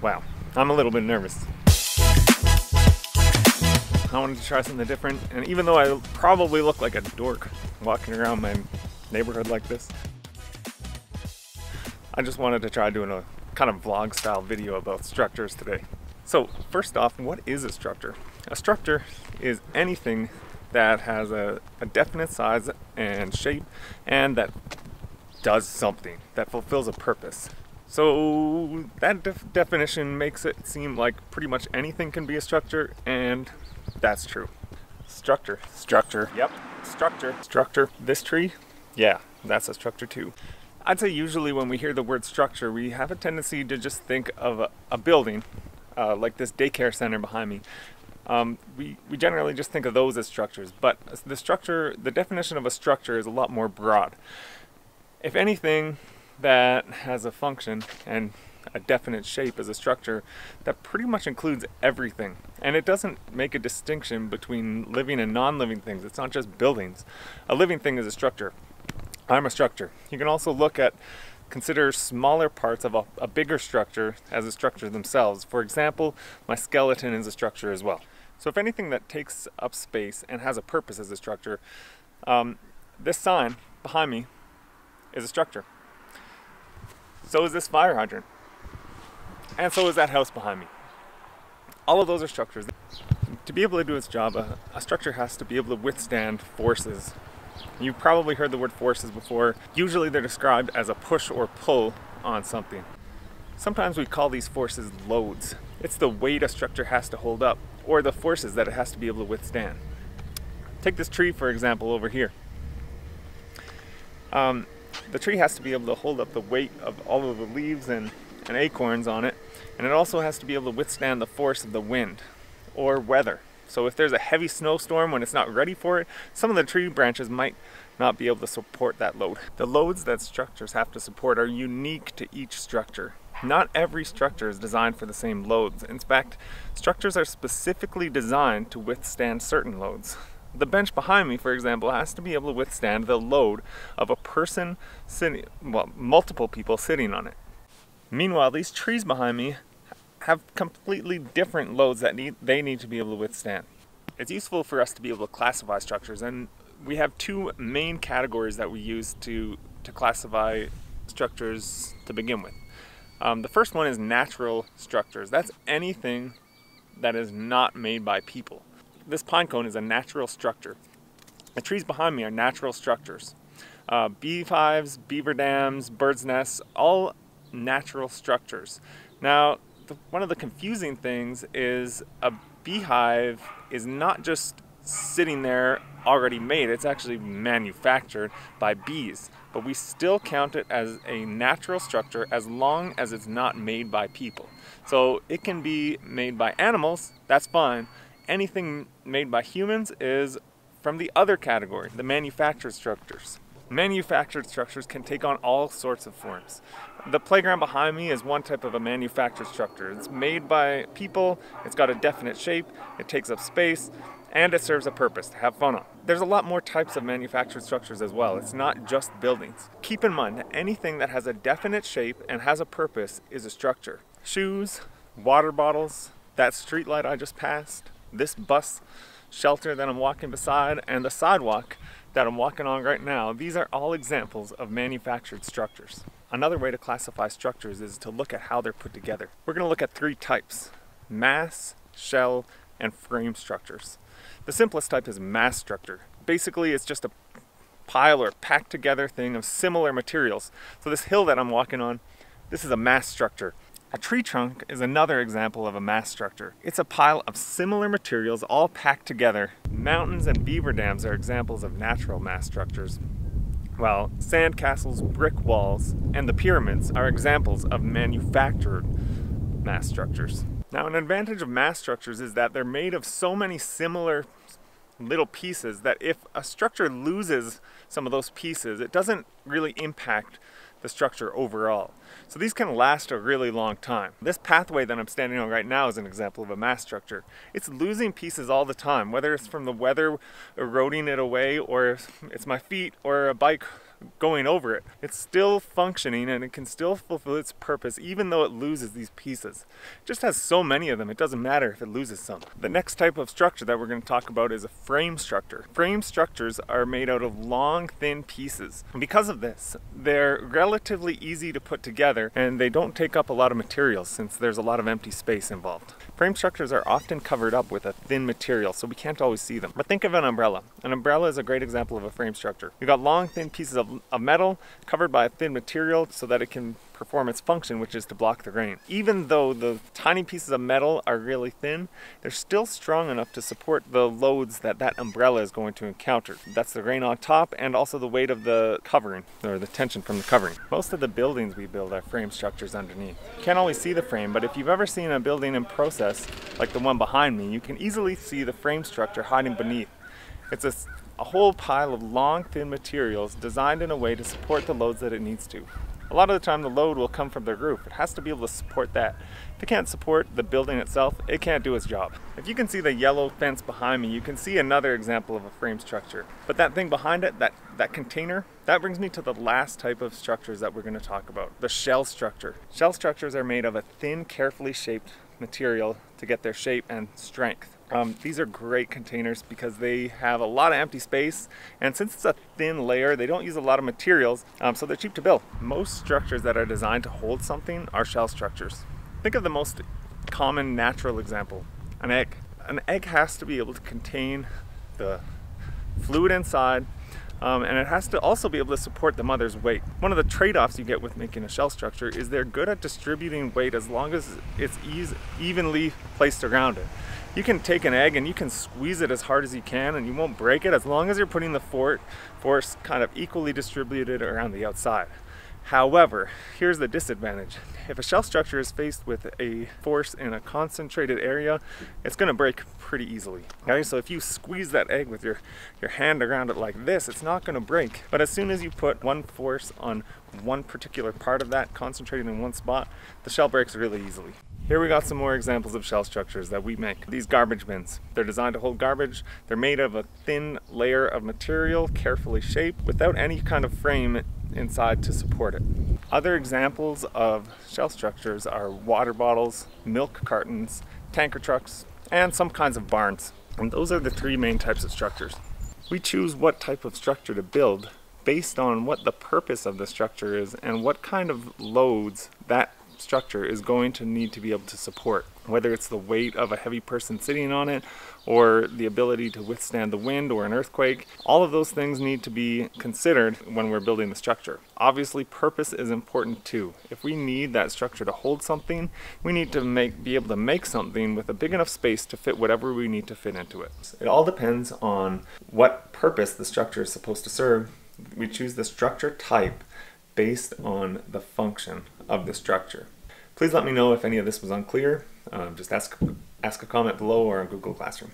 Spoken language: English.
Wow, I'm a little bit nervous. I wanted to try something different, and even though I probably look like a dork walking around my neighborhood like this, I just wanted to try doing a kind of vlog style video about structures today. So first off, what is a structure? A structure is anything that has a, a definite size and shape and that does something, that fulfills a purpose. So that def definition makes it seem like pretty much anything can be a structure, and that's true. Structure, structure, yep, structure, structure. This tree, yeah, that's a structure too. I'd say usually when we hear the word structure, we have a tendency to just think of a, a building, uh, like this daycare center behind me. Um, we, we generally just think of those as structures, but the structure, the definition of a structure is a lot more broad. If anything, that has a function and a definite shape as a structure that pretty much includes everything. And it doesn't make a distinction between living and non-living things. It's not just buildings. A living thing is a structure. I'm a structure. You can also look at, consider smaller parts of a, a bigger structure as a structure themselves. For example, my skeleton is a structure as well. So if anything that takes up space and has a purpose as a structure, um, this sign behind me is a structure. So is this fire hydrant. And so is that house behind me. All of those are structures. To be able to do its job, a, a structure has to be able to withstand forces. You've probably heard the word forces before. Usually they're described as a push or pull on something. Sometimes we call these forces loads. It's the weight a structure has to hold up, or the forces that it has to be able to withstand. Take this tree, for example, over here. Um, the tree has to be able to hold up the weight of all of the leaves and, and acorns on it, and it also has to be able to withstand the force of the wind or weather. So if there's a heavy snowstorm when it's not ready for it, some of the tree branches might not be able to support that load. The loads that structures have to support are unique to each structure. Not every structure is designed for the same loads. In fact, structures are specifically designed to withstand certain loads. The bench behind me, for example, has to be able to withstand the load of a person sitting, well, multiple people sitting on it. Meanwhile, these trees behind me have completely different loads that need, they need to be able to withstand. It's useful for us to be able to classify structures, and we have two main categories that we use to, to classify structures to begin with. Um, the first one is natural structures. That's anything that is not made by people this pine cone is a natural structure. The trees behind me are natural structures. Uh, beehives, beaver dams, birds' nests, all natural structures. Now, the, one of the confusing things is a beehive is not just sitting there already made, it's actually manufactured by bees. But we still count it as a natural structure as long as it's not made by people. So it can be made by animals, that's fine, anything made by humans is from the other category, the manufactured structures. Manufactured structures can take on all sorts of forms. The playground behind me is one type of a manufactured structure. It's made by people, it's got a definite shape, it takes up space, and it serves a purpose to have fun on. There's a lot more types of manufactured structures as well. It's not just buildings. Keep in mind that anything that has a definite shape and has a purpose is a structure. Shoes, water bottles, that street light I just passed, this bus shelter that I'm walking beside and the sidewalk that I'm walking on right now, these are all examples of manufactured structures. Another way to classify structures is to look at how they're put together. We're going to look at three types, mass, shell, and frame structures. The simplest type is mass structure. Basically, it's just a pile or packed together thing of similar materials. So this hill that I'm walking on, this is a mass structure. A tree trunk is another example of a mass structure. It's a pile of similar materials all packed together. Mountains and beaver dams are examples of natural mass structures, while sand castles, brick walls, and the pyramids are examples of manufactured mass structures. Now an advantage of mass structures is that they're made of so many similar little pieces that if a structure loses some of those pieces, it doesn't really impact the structure overall. So these can last a really long time. This pathway that I'm standing on right now is an example of a mass structure. It's losing pieces all the time, whether it's from the weather eroding it away or it's my feet or a bike going over it. It's still functioning and it can still fulfill its purpose even though it loses these pieces. It just has so many of them, it doesn't matter if it loses some. The next type of structure that we're going to talk about is a frame structure. Frame structures are made out of long, thin pieces. And because of this, they're relatively easy to put together and they don't take up a lot of materials since there's a lot of empty space involved. Frame structures are often covered up with a thin material, so we can't always see them. But think of an umbrella. An umbrella is a great example of a frame structure. You've got long, thin pieces of, of metal covered by a thin material so that it can perform its function, which is to block the rain. Even though the tiny pieces of metal are really thin, they're still strong enough to support the loads that that umbrella is going to encounter. That's the rain on top and also the weight of the covering, or the tension from the covering. Most of the buildings we build are frame structures underneath. You can't always see the frame, but if you've ever seen a building in process, like the one behind me, you can easily see the frame structure hiding beneath. It's a, a whole pile of long, thin materials designed in a way to support the loads that it needs to. A lot of the time the load will come from the roof. It has to be able to support that. If it can't support the building itself, it can't do its job. If you can see the yellow fence behind me, you can see another example of a frame structure. But that thing behind it, that, that container, that brings me to the last type of structures that we're going to talk about, the shell structure. Shell structures are made of a thin, carefully shaped material to get their shape and strength. Um, these are great containers because they have a lot of empty space and since it's a thin layer they don't use a lot of materials um, so they're cheap to build. Most structures that are designed to hold something are shell structures. Think of the most common natural example, an egg. An egg has to be able to contain the fluid inside um, and it has to also be able to support the mother's weight. One of the trade-offs you get with making a shell structure is they're good at distributing weight as long as it's evenly placed around it. You can take an egg and you can squeeze it as hard as you can and you won't break it as long as you're putting the force kind of equally distributed around the outside. However, here's the disadvantage. If a shell structure is faced with a force in a concentrated area, it's gonna break pretty easily. Okay, so if you squeeze that egg with your, your hand around it like this, it's not gonna break. But as soon as you put one force on one particular part of that concentrated in one spot, the shell breaks really easily. Here we got some more examples of shell structures that we make. These garbage bins. They're designed to hold garbage. They're made of a thin layer of material, carefully shaped, without any kind of frame inside to support it. Other examples of shell structures are water bottles, milk cartons, tanker trucks, and some kinds of barns. And those are the three main types of structures. We choose what type of structure to build based on what the purpose of the structure is and what kind of loads that structure is going to need to be able to support, whether it's the weight of a heavy person sitting on it or the ability to withstand the wind or an earthquake. All of those things need to be considered when we're building the structure. Obviously, purpose is important too. If we need that structure to hold something, we need to make be able to make something with a big enough space to fit whatever we need to fit into it. It all depends on what purpose the structure is supposed to serve. We choose the structure type based on the function of the structure. Please let me know if any of this was unclear. Um, just ask, ask a comment below or on Google Classroom.